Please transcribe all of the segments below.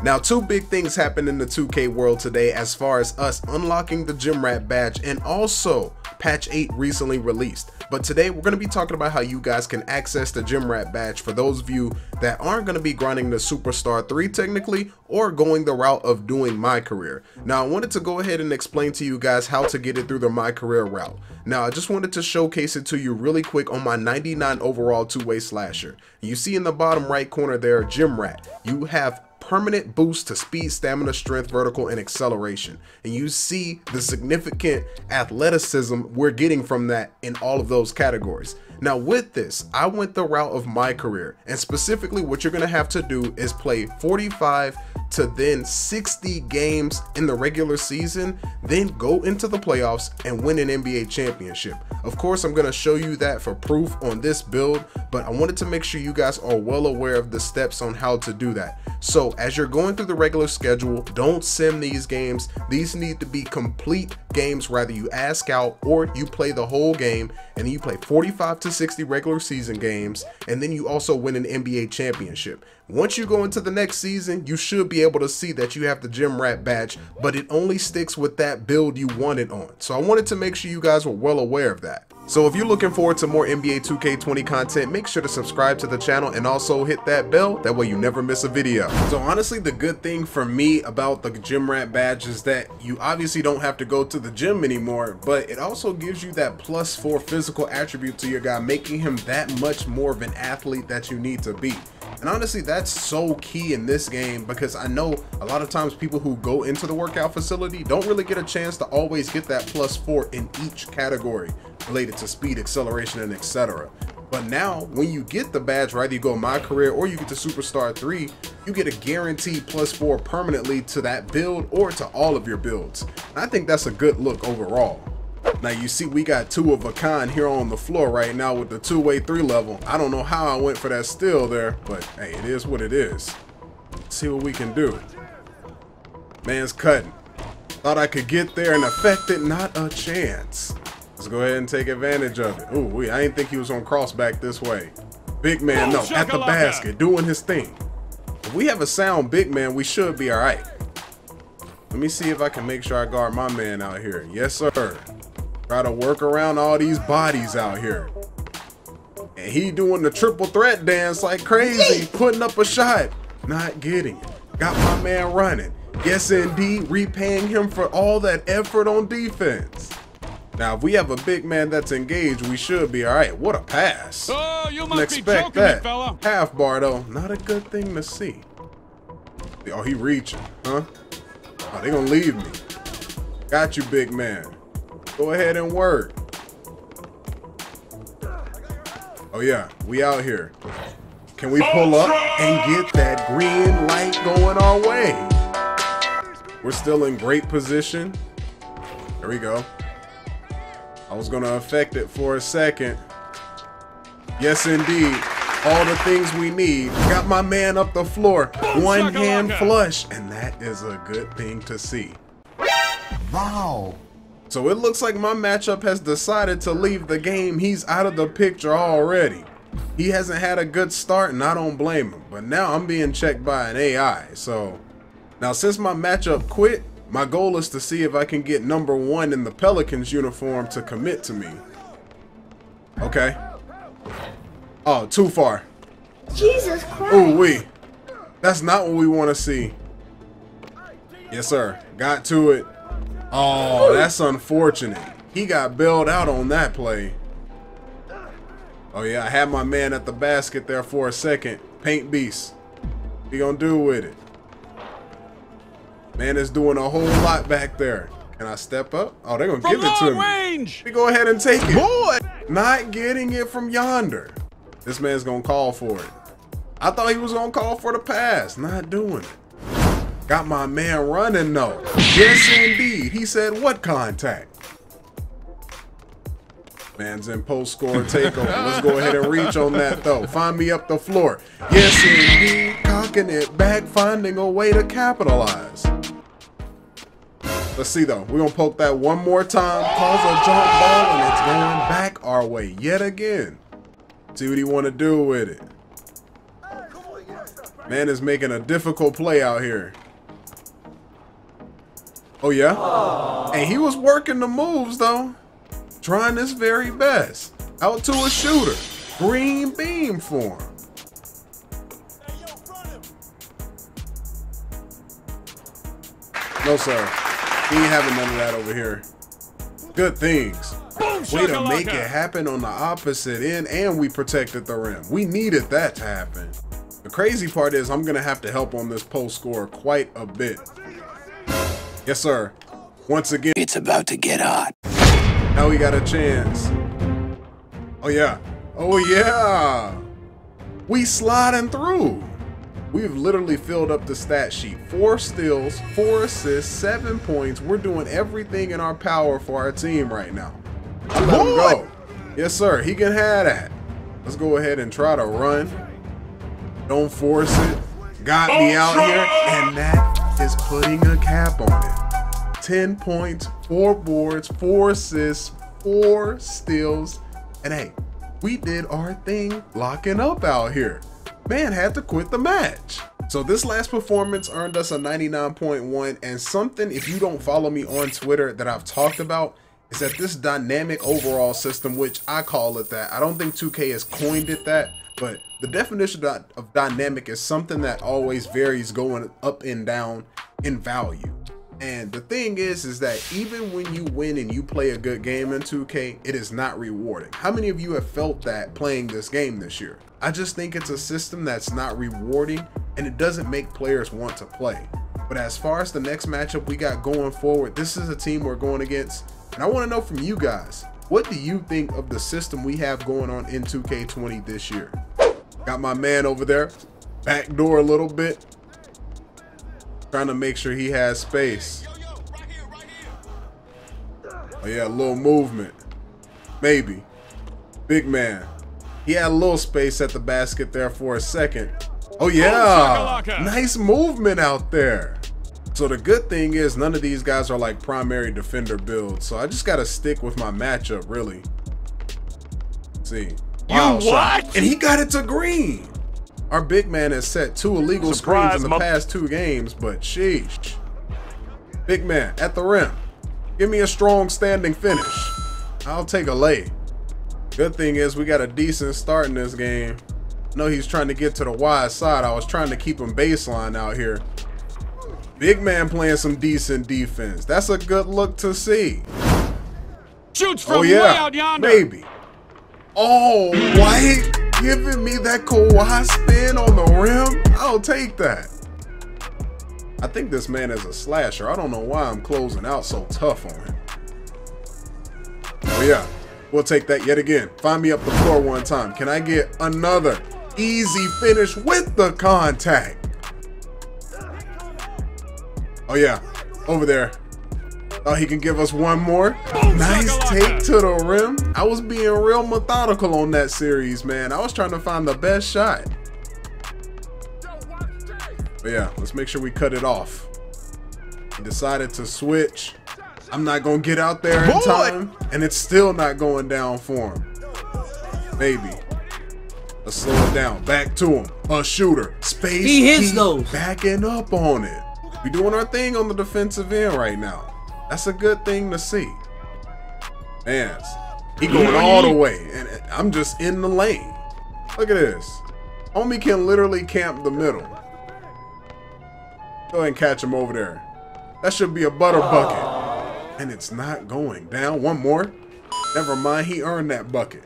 Now, two big things happened in the 2K world today as far as us unlocking the Gym Rat badge and also patch 8 recently released. But today we're going to be talking about how you guys can access the Gym Rat badge for those of you that aren't going to be grinding the Superstar 3 technically or going the route of doing My Career. Now I wanted to go ahead and explain to you guys how to get it through the My Career route. Now I just wanted to showcase it to you really quick on my 99 overall two-way slasher. You see in the bottom right corner there, Gym Rat. You have permanent boost to speed, stamina, strength, vertical, and acceleration. And you see the significant athleticism we're getting from that in all of those categories. Now with this, I went the route of my career and specifically what you're gonna have to do is play 45 to then 60 games in the regular season, then go into the playoffs and win an NBA championship. Of course, I'm gonna show you that for proof on this build, but I wanted to make sure you guys are well aware of the steps on how to do that. So as you're going through the regular schedule, don't sim these games. These need to be complete games, whether you ask out or you play the whole game and then you play 45 to 60 regular season games and then you also win an NBA championship. Once you go into the next season, you should be able to see that you have the Gym Rat badge, but it only sticks with that build you want it on. So I wanted to make sure you guys were well aware of that. So if you're looking forward to more NBA 2K20 content, make sure to subscribe to the channel and also hit that bell, that way you never miss a video. So honestly, the good thing for me about the Gym Rat badge is that you obviously don't have to go to the gym anymore, but it also gives you that plus four physical attribute to your guy, making him that much more of an athlete that you need to be. And honestly, that's so key in this game because I know a lot of times people who go into the workout facility don't really get a chance to always get that plus four in each category related to speed, acceleration, and etc. But now, when you get the badge, right, you go My Career or you get to Superstar 3, you get a guaranteed plus 4 permanently to that build or to all of your builds. And I think that's a good look overall. Now you see we got two of a kind here on the floor right now with the two-way three level. I don't know how I went for that steal there, but hey, it is what it is. Let's see what we can do. Man's cutting. Thought I could get there and affect it, not a chance. Let's go ahead and take advantage of it. Ooh, we, I didn't think he was on cross back this way. Big man, no, at the basket, doing his thing. If we have a sound big man, we should be all right. Let me see if I can make sure I guard my man out here. Yes, sir. Try to work around all these bodies out here. And he doing the triple threat dance like crazy, putting up a shot, not getting it. Got my man running. Yes, indeed, repaying him for all that effort on defense. Now, if we have a big man that's engaged, we should be all right. What a pass. Oh, you must expect be that. Fella. Half bar, though. Not a good thing to see. Oh, he reaching, huh? Oh, they gonna leave me. Got you, big man. Go ahead and work. Oh yeah, we out here. Can we pull up and get that green light going our way? We're still in great position. There we go. I was gonna affect it for a second. Yes, indeed. All the things we need. Got my man up the floor. One hand flush. And that is a good thing to see. Wow. So it looks like my matchup has decided to leave the game. He's out of the picture already. He hasn't had a good start and I don't blame him. But now I'm being checked by an AI. So now since my matchup quit, my goal is to see if I can get number one in the Pelicans uniform to commit to me. Okay. Oh, too far. Jesus Christ. Ooh wee. That's not what we want to see. Yes, sir. Got to it. Oh, that's unfortunate. He got bailed out on that play. Oh yeah, I had my man at the basket there for a second. Paint beast. What you gonna do with it? Man is doing a whole lot back there. Can I step up? Oh, they're gonna From give it to me. range. We go ahead and take it. Boy. Not getting it from yonder. This man's gonna call for it. I thought he was gonna call for the pass. Not doing it. Got my man running though. Yes, indeed. He said, what contact? Man's in post score takeover. Let's go ahead and reach on that though. Find me up the floor. Yes, indeed. Cocking it back, finding a way to capitalize. Let's see though. We're gonna poke that one more time, cause a jump ball, and it's going back our way yet again. See what he wanna do with it. Man is making a difficult play out here. Oh, yeah? And he was working the moves, though. Trying his very best. Out to a shooter. Green beam for him. No, sir. He ain't having none of that over here. Good things. Way to make it happen on the opposite end, and we protected the rim. We needed that to happen. The crazy part is I'm going to have to help on this post score quite a bit. Yes, sir. Once again. It's about to get hot. Now we got a chance. Oh, yeah. Oh, yeah. We sliding through. We've literally filled up the stat sheet. Four steals, four assists, seven points. We're doing everything in our power for our team right now. I let him go. Yes, sir. He can have that. Let's go ahead and try to run. Don't force it. Got me out here, and that is putting a cap on it. 10 points, 4 boards, 4 assists, 4 steals, and hey, we did our thing locking up out here. Man had to quit the match. So this last performance earned us a 99.1 and something if you don't follow me on Twitter that I've talked about is that this dynamic overall system, which I call it that, I don't think 2K has coined it that, but the definition of dynamic is something that always varies going up and down in value. And the thing is, is that even when you win and you play a good game in 2K, it is not rewarding. How many of you have felt that playing this game this year? I just think it's a system that's not rewarding and it doesn't make players want to play. But as far as the next matchup we got going forward, this is a team we're going against. And I want to know from you guys, what do you think of the system we have going on in 2K20 this year? Got my man over there, backdoor a little bit, trying to make sure he has space. Oh yeah, a little movement. Maybe. Big man. He had a little space at the basket there for a second. Oh yeah, nice movement out there. So the good thing is none of these guys are like primary defender builds. So I just got to stick with my matchup really. Let's see. Wow, you what? And he got it to green. Our big man has set two illegal Surprise, screens in the past two games, but sheesh. Big man at the rim. Give me a strong standing finish. I'll take a lay. Good thing is we got a decent start in this game. I know he's trying to get to the wide side. I was trying to keep him baseline out here. Big man playing some decent defense. That's a good look to see. Shoots from oh, yeah. way out yonder. Maybe. Oh, White giving me that Kawhi spin on the rim. I'll take that. I think this man is a slasher. I don't know why I'm closing out so tough on him. Oh yeah, we'll take that yet again. Find me up the floor one time. Can I get another easy finish with the contact? Oh yeah, over there. Oh, he can give us one more. Nice take to the rim. I was being real methodical on that series, man. I was trying to find the best shot. But yeah, let's make sure we cut it off. He decided to switch. I'm not going to get out there in time, and it's still not going down for him. Maybe. Let's slow it down. Back to him. A shooter. Space. He hits those. Backing up on it. We doing our thing on the defensive end right now. That's a good thing to see. Man, he going all the way, and I'm just in the lane. Look at this. Homie can literally camp the middle. Go ahead and catch him over there. That should be a butter bucket. And it's not going down. One more. Never mind, he earned that bucket.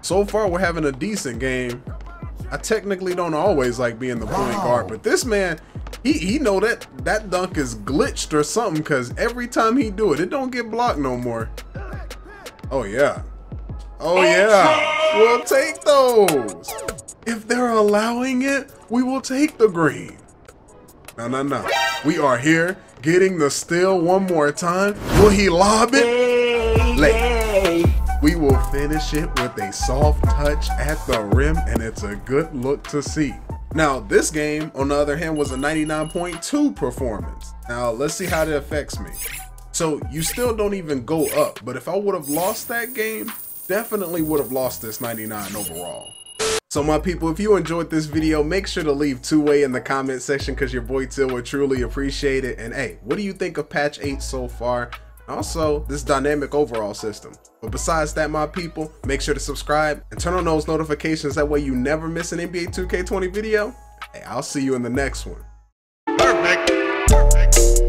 So far, we're having a decent game. I technically don't always like being the point guard, but this man, he he know that that dunk is glitched or something because every time he do it, it don't get blocked no more. Oh yeah. Oh yeah. We'll take those. If they're allowing it, we will take the green. No, no, no. We are here getting the steal one more time. Will he lob it? Late. We will finish it with a soft touch at the rim, and it's a good look to see. Now, this game, on the other hand, was a 99.2 performance. Now, let's see how that affects me. So, you still don't even go up, but if I would have lost that game, definitely would have lost this 99 overall. So my people, if you enjoyed this video, make sure to leave two-way in the comment section because your boy Till would truly appreciate it. And hey, what do you think of patch 8 so far? Also, this dynamic overall system. But besides that, my people, make sure to subscribe and turn on those notifications. That way you never miss an NBA 2K20 video. Hey, I'll see you in the next one. Perfect. Perfect.